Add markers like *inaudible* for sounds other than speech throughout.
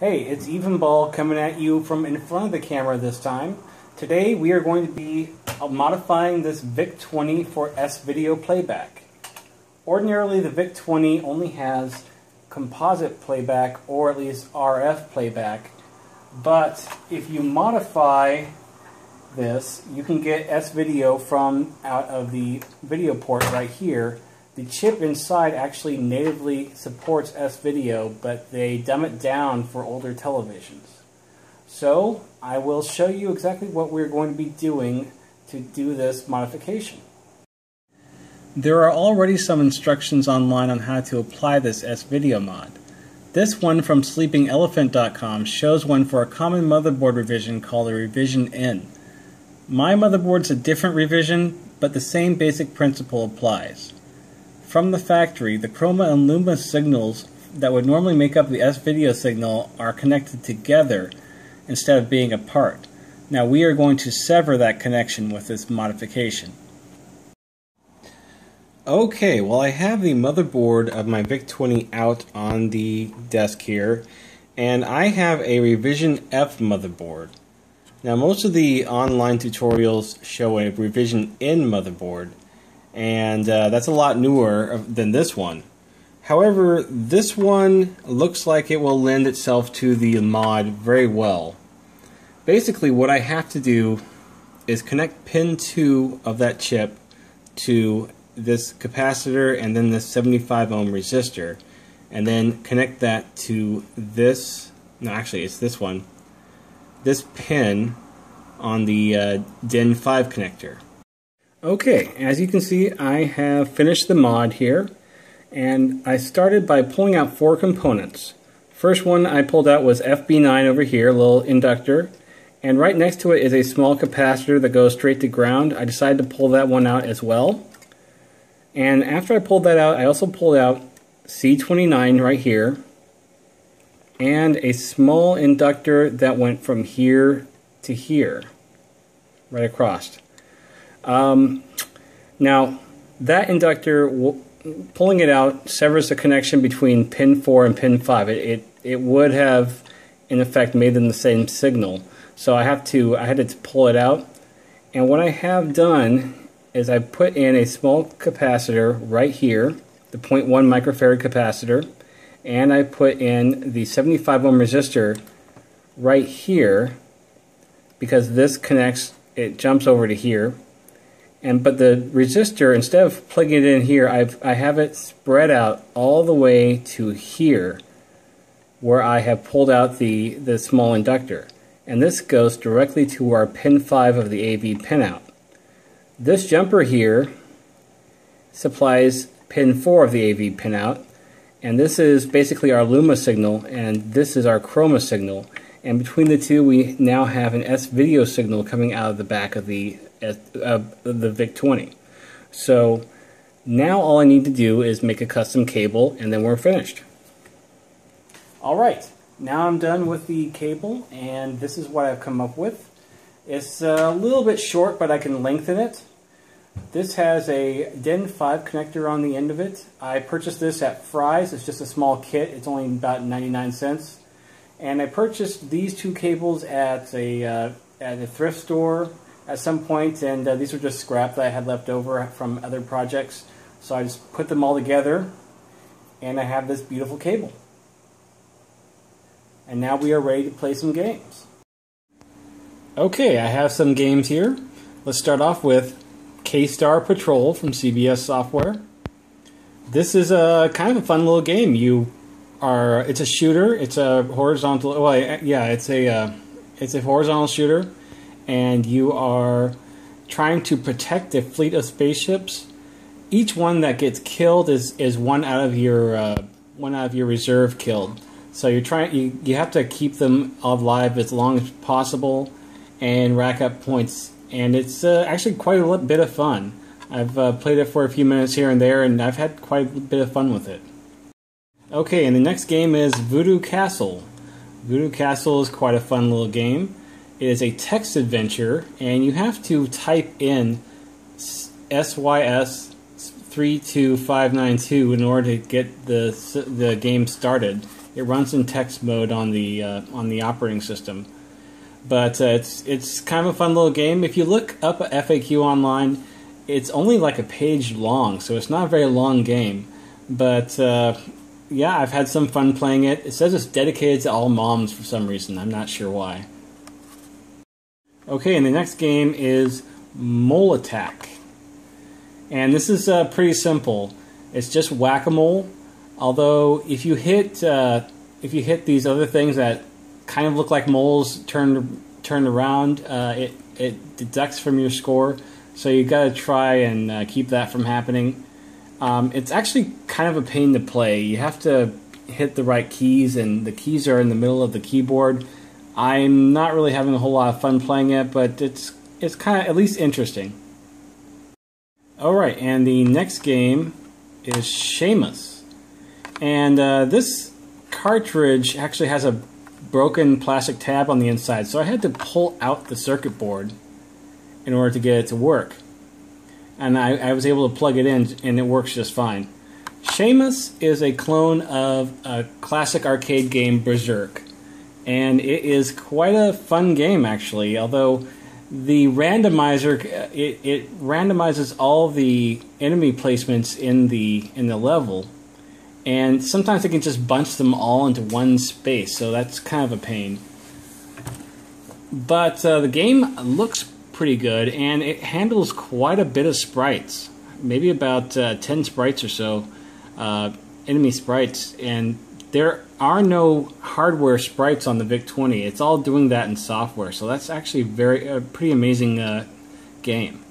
Hey, it's Evenball coming at you from in front of the camera this time. Today we are going to be uh, modifying this VIC-20 for S-Video playback. Ordinarily the VIC-20 only has composite playback or at least RF playback, but if you modify this, you can get S-Video from out of the video port right here the chip inside actually natively supports S-Video, but they dumb it down for older televisions. So, I will show you exactly what we're going to be doing to do this modification. There are already some instructions online on how to apply this S-Video mod. This one from sleepingelephant.com shows one for a common motherboard revision called a revision N. My motherboard's a different revision, but the same basic principle applies. From the factory, the Chroma and Luma signals that would normally make up the S-video signal are connected together instead of being apart. Now we are going to sever that connection with this modification. Okay, well I have the motherboard of my VIC-20 out on the desk here, and I have a Revision F motherboard. Now most of the online tutorials show a Revision N motherboard, and uh, that's a lot newer than this one. However, this one looks like it will lend itself to the mod very well. Basically, what I have to do is connect pin 2 of that chip to this capacitor and then this 75 ohm resistor and then connect that to this no actually it's this one this pin on the uh, DIN 5 connector Okay, as you can see, I have finished the mod here, and I started by pulling out four components. First one I pulled out was FB9 over here, a little inductor, and right next to it is a small capacitor that goes straight to ground. I decided to pull that one out as well. And after I pulled that out, I also pulled out C29 right here, and a small inductor that went from here to here, right across. Um, now, that inductor, pulling it out, severs the connection between pin 4 and pin 5. It, it, it would have, in effect, made them the same signal. So I have to, I had to pull it out. And what I have done is I put in a small capacitor right here, the 0.1 microfarad capacitor, and I put in the 75 ohm resistor right here because this connects, it jumps over to here and but the resistor, instead of plugging it in here, I've, I have it spread out all the way to here where I have pulled out the, the small inductor. And this goes directly to our pin 5 of the AV pinout. This jumper here supplies pin 4 of the AV pinout, and this is basically our Luma signal, and this is our Chroma signal. And between the two, we now have an S-video signal coming out of the back of the uh, the VIC-20. So now all I need to do is make a custom cable and then we're finished. Alright, now I'm done with the cable and this is what I've come up with. It's a little bit short but I can lengthen it. This has a DIN 5 connector on the end of it. I purchased this at Fry's. It's just a small kit. It's only about 99 cents. And I purchased these two cables at a, uh, at a thrift store at some point, and uh, these were just scrap that I had left over from other projects. So I just put them all together, and I have this beautiful cable. And now we are ready to play some games. Okay, I have some games here. Let's start off with K-Star Patrol from CBS Software. This is a kind of a fun little game. You are it's a shooter. It's a horizontal. Well, yeah, it's a uh, it's a horizontal shooter and you are trying to protect a fleet of spaceships. Each one that gets killed is, is one out of your uh, one out of your reserve killed. So you're trying you, you have to keep them alive as long as possible and rack up points. And it's uh, actually quite a bit of fun. I've uh, played it for a few minutes here and there, and I've had quite a bit of fun with it. Okay, and the next game is Voodoo Castle. Voodoo Castle is quite a fun little game. It is a text adventure, and you have to type in SYS 32592 in order to get the the game started. it runs in text mode on the uh, on the operating system. But uh, it's it's kind of a fun little game. If you look up a FAQ online, it's only like a page long, so it's not a very long game. But uh, yeah, I've had some fun playing it. It says it's dedicated to all moms for some reason. I'm not sure why. Okay, and the next game is Mole Attack. And this is uh, pretty simple. It's just whack-a-mole. Although if you hit uh, if you hit these other things that kind of look like moles turned turned around, uh, it it deducts from your score. So you got to try and uh, keep that from happening. Um, it's actually kind of a pain to play. You have to hit the right keys, and the keys are in the middle of the keyboard. I'm not really having a whole lot of fun playing it, but it's it's kind of at least interesting. All right, and the next game is Shamus, and uh, this cartridge actually has a broken plastic tab on the inside, so I had to pull out the circuit board in order to get it to work. And I, I was able to plug it in, and it works just fine. Shamus is a clone of a classic arcade game, Berserk. And it is quite a fun game, actually, although the randomizer it, it randomizes all the enemy placements in the in the level and sometimes it can just bunch them all into one space so that's kind of a pain but uh, the game looks pretty good, and it handles quite a bit of sprites. Maybe about uh, 10 sprites or so, uh, enemy sprites, and there are no hardware sprites on the VIC-20. It's all doing that in software, so that's actually very a pretty amazing uh, game.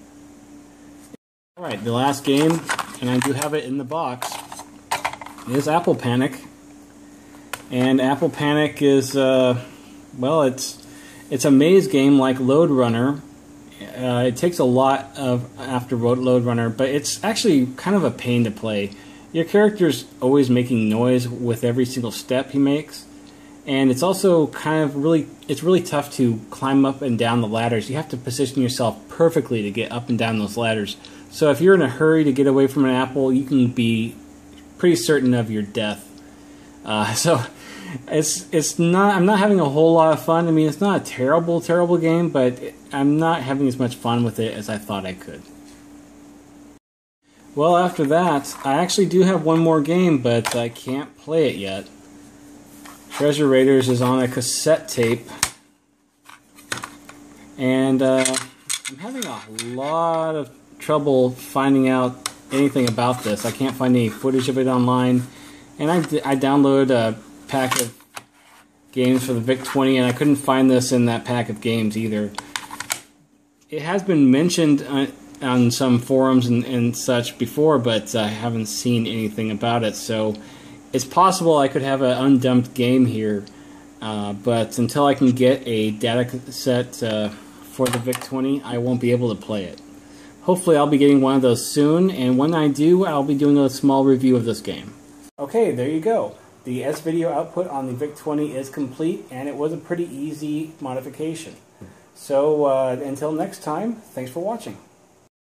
Alright, the last game, and I do have it in the box, is Apple Panic. And Apple Panic is, uh, well, it's it's a maze game like Lode Runner, uh, it takes a lot of after Lode Runner, but it's actually kind of a pain to play. Your character's always making noise with every single step he makes, and it's also kind of really it's really tough to climb up and down the ladders. You have to position yourself perfectly to get up and down those ladders. So if you're in a hurry to get away from an apple, you can be pretty certain of your death. Uh, *laughs* so it's it's not. I'm not having a whole lot of fun. I mean, it's not a terrible, terrible game, but I'm not having as much fun with it as I thought I could. Well, after that, I actually do have one more game, but I can't play it yet. Treasure Raiders is on a cassette tape, and uh, I'm having a lot of trouble finding out anything about this. I can't find any footage of it online, and I, I downloaded a pack of games for the VIC-20, and I couldn't find this in that pack of games either. It has been mentioned on, uh, on some forums and, and, such before, but I haven't seen anything about it. So it's possible I could have an undumped game here, uh, but until I can get a data set uh, for the VIC-20, I won't be able to play it. Hopefully I'll be getting one of those soon, and when I do, I'll be doing a small review of this game. Okay, there you go. The S-Video output on the VIC-20 is complete, and it was a pretty easy modification. So uh, until next time, thanks for watching.